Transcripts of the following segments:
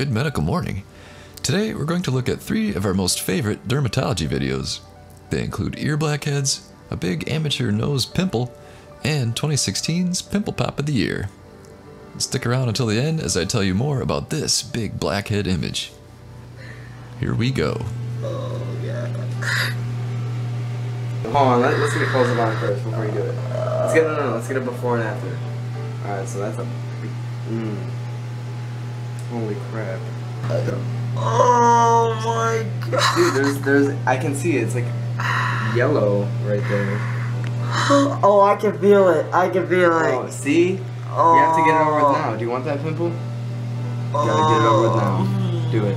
good medical morning. Today we're going to look at three of our most favorite dermatology videos. They include ear blackheads, a big amateur nose pimple, and 2016's Pimple Pop of the Year. Stick around until the end as I tell you more about this big blackhead image. Here we go. Oh, yeah. Hold on, let, us get a close up on it first before you do it. Let's get no, no, let's get a before and after. All right, so that's a. Mm. Holy crap. Oh my god. Dude, there's, there's, I can see it. It's like yellow right there. Oh, I can feel it. I can feel Oh, it. see? You have to get it over with now. Do you want that pimple? You gotta get it over with now. Do it.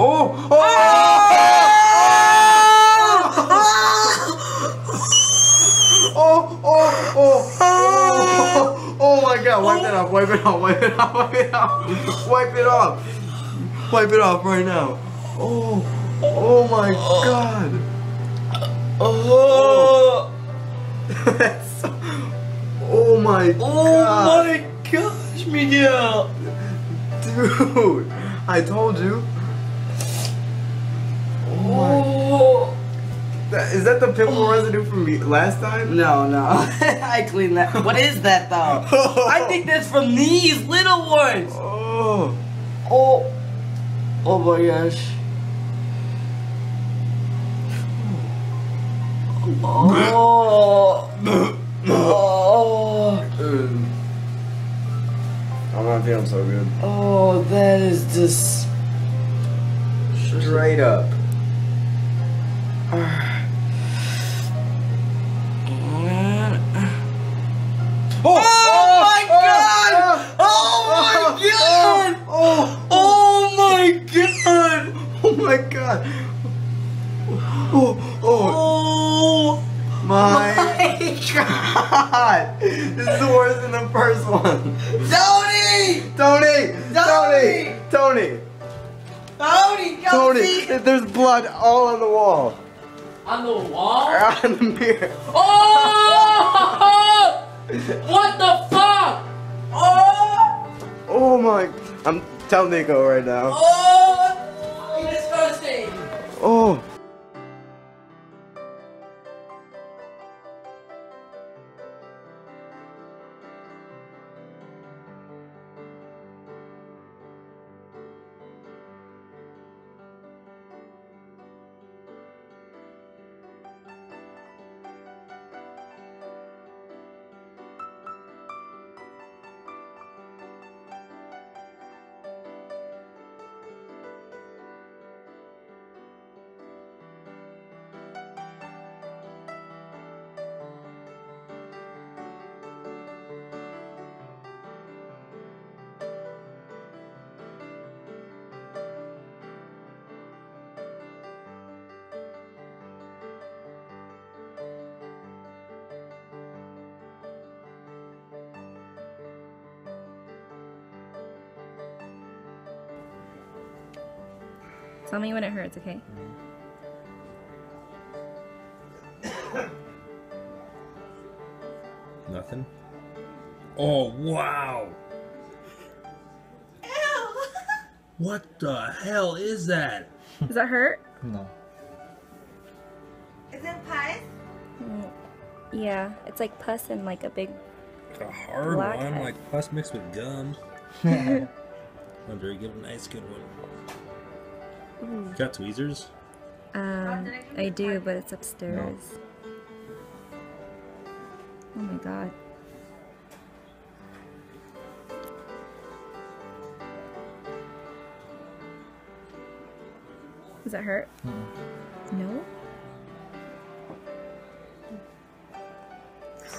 Oh! Oh! Oh! Oh! Oh! Oh, oh! My god, wipe it off, wipe it off, wipe it off, wipe it off, wipe it off, wipe it off right now. Oh, oh my god. Oh, That's so, oh my god. oh my gosh, Miguel. Dude, I told you. Oh. That, is that the pimple residue from me last time? No, no. I cleaned that. What is that though? I think that's from these little ones. Oh. Oh. Oh my gosh. Oh. Oh. I'm not feeling so good. Oh, that is just. Straight up. God. Oh, oh, oh, Oh my my god. This is worse than the first one. Tony! Tony! Tony! Tony! Tony! Tony, come Tony! There's blood all on the wall. on the wall. On the mirror. Oh! what the fuck? Oh! Oh my. I'm telling Nico right now. Oh! 어. Tell me when it hurts, okay? Nothing. Oh wow! What the hell is that? Does that hurt? No. Is it pie? Mm, Yeah, it's like pus and like a big. A hard Blackhead. one, like pus mixed with gum. Andre, give it a nice good one. Got tweezers? Um, I do, but it's upstairs. Oh my god. Does that hurt? No?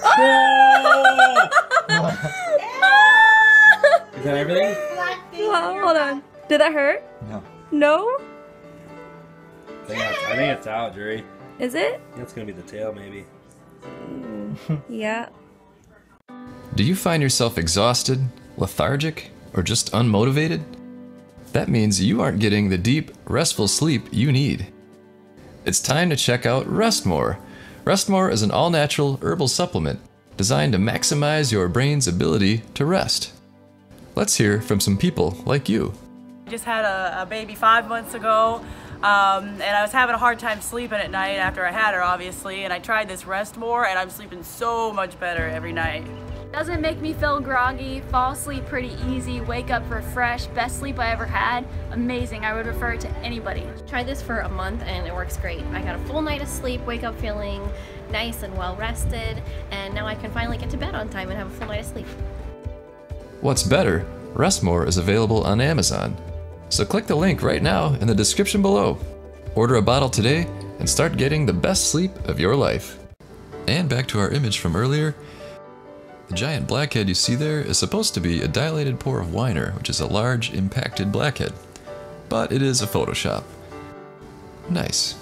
Is that everything? Black. Wow, hold on. Did that hurt? No. No? I think it's, I think it's out, Dre. Is it? That's gonna be the tail, maybe. Yeah. Do you find yourself exhausted, lethargic, or just unmotivated? That means you aren't getting the deep, restful sleep you need. It's time to check out Restmore. Restmore is an all natural herbal supplement designed to maximize your brain's ability to rest. Let's hear from some people like you. I Just had a, a baby five months ago, um, and I was having a hard time sleeping at night after I had her, obviously. And I tried this Restmore, and I'm sleeping so much better every night. Doesn't make me feel groggy, fall asleep pretty easy, wake up refreshed, best sleep I ever had. Amazing, I would refer it to anybody. Tried this for a month and it works great. I got a full night of sleep, wake up feeling nice and well rested, and now I can finally get to bed on time and have a full night of sleep. What's better, Restmore is available on Amazon. So click the link right now in the description below. Order a bottle today and start getting the best sleep of your life. And back to our image from earlier. The giant blackhead you see there is supposed to be a dilated pore of Winer, which is a large, impacted blackhead. But it is a Photoshop. Nice.